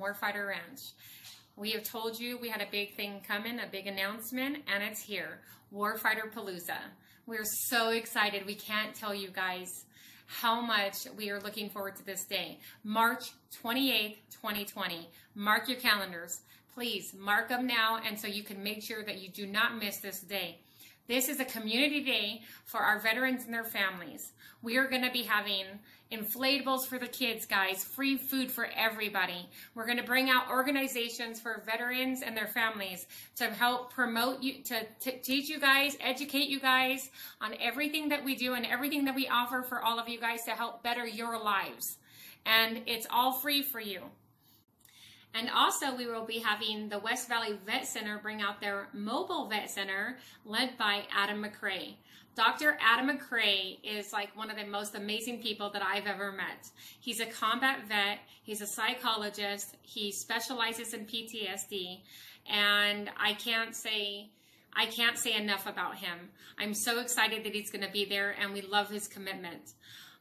Warfighter Ranch. We have told you we had a big thing coming, a big announcement, and it's here Warfighter Palooza. We're so excited. We can't tell you guys how much we are looking forward to this day. March 28th, 2020. Mark your calendars. Please mark them now and so you can make sure that you do not miss this day. This is a community day for our veterans and their families. We are going to be having inflatables for the kids, guys, free food for everybody. We're going to bring out organizations for veterans and their families to help promote you, to, to teach you guys, educate you guys on everything that we do and everything that we offer for all of you guys to help better your lives. And it's all free for you. And also, we will be having the West Valley Vet Center bring out their mobile vet center led by Adam McCray. Dr. Adam McCray is like one of the most amazing people that I've ever met. He's a combat vet, he's a psychologist, he specializes in PTSD, and I can't say I can't say enough about him. I'm so excited that he's going to be there, and we love his commitment.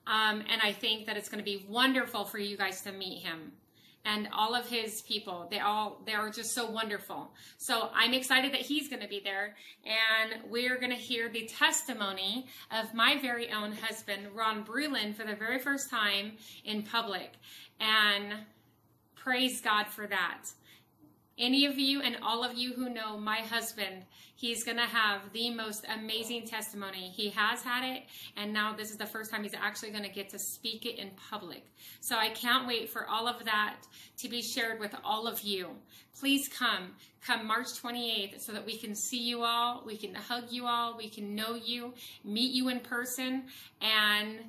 Um, and I think that it's going to be wonderful for you guys to meet him and all of his people. They all they are just so wonderful. So I'm excited that he's going to be there, and we're going to hear the testimony of my very own husband, Ron Brulin, for the very first time in public, and praise God for that any of you and all of you who know my husband, he's going to have the most amazing testimony. He has had it, and now this is the first time he's actually going to get to speak it in public. So I can't wait for all of that to be shared with all of you. Please come, come March 28th so that we can see you all, we can hug you all, we can know you, meet you in person, and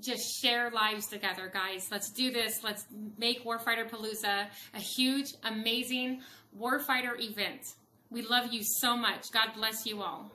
just share lives together, guys. Let's do this. Let's make Warfighter Palooza a huge, amazing Warfighter event. We love you so much. God bless you all.